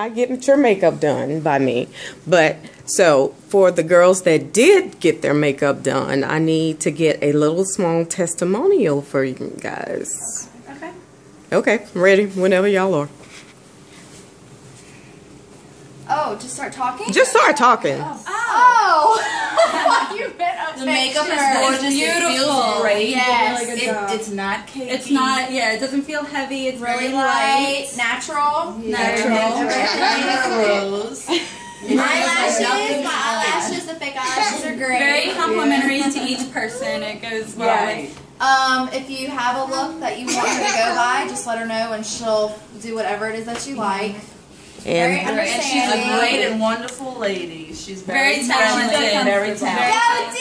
not getting your makeup done by me. But so for the girls that did get their makeup done, I need to get a little small testimonial for you guys. Okay. Okay, I'm ready whenever y'all are. Oh, just start talking? Just start talking. Oh! oh. you meant a The makeup is gorgeous. It beautiful. feels great. Yes. It- it's not cakey. It's not, yeah, it doesn't feel heavy. It's Really very light, light. natural. Natural. rose. Eyelashes, my eyelashes, the fake eyelashes are great. Very complimentary to each person. It goes well Right. with Um, if you have a look that you want her to go by, just let her know and she'll do whatever it is that you like. Very And And she's a great and wonderful lady. She's very, Very talented. friendly, Very talented. Go